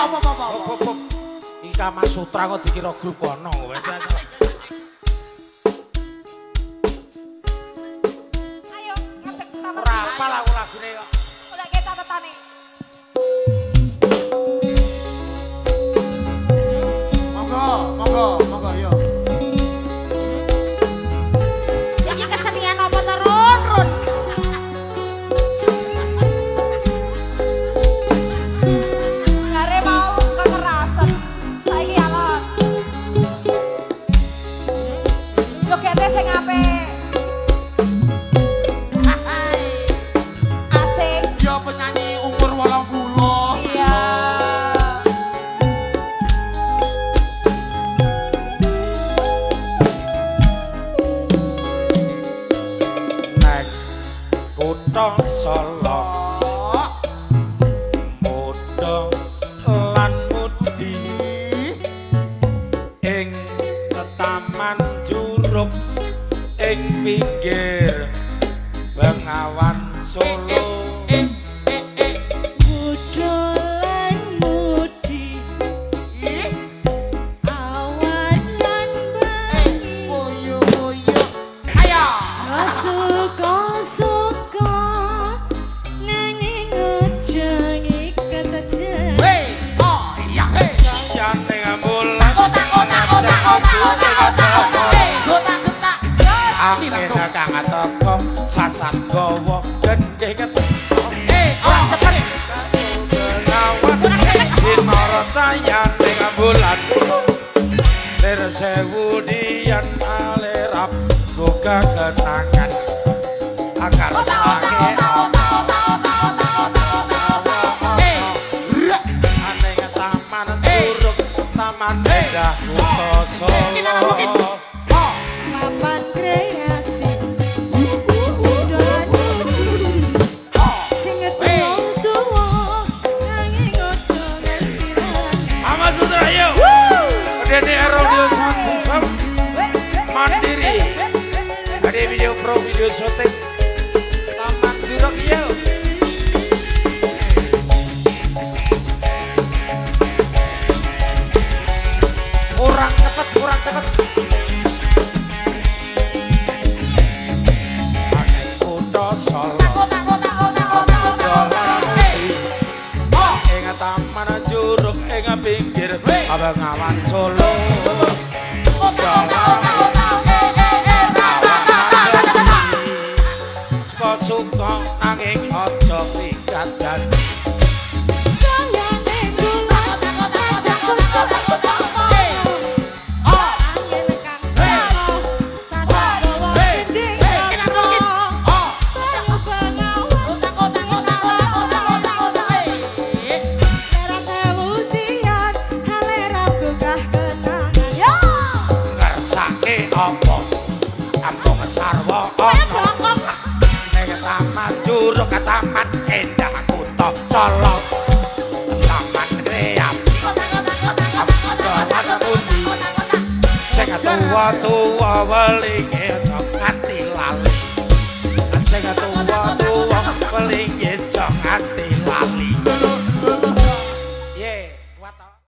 apa apa. Iki Kama Sutra kok dikira grup kono kowe. Jogete sing apik. Asik. Yo penyanyi umur 80. Iya. Nek kutha Solo ing pinggir. Bengawan Solo Angin kang teko sasan gawa gendhe ketesa Hey, orang cepet. Bengawan sinara cayane ambulan. Lir sewu dian alerap buka kenangan Akar Otak otak sange otak otak otak otak pro video syuting Taman Jurok yuk Kurang cepet, kurang cepet Aneh kutha Solo oh. Otak otak otak otak. suka nanging aja pikatan Apa? Apa sarwa? Apa? Sing tuwa-tuwa welinge aja nganti lali sing tuwa-tuwa welinge aja nganti lali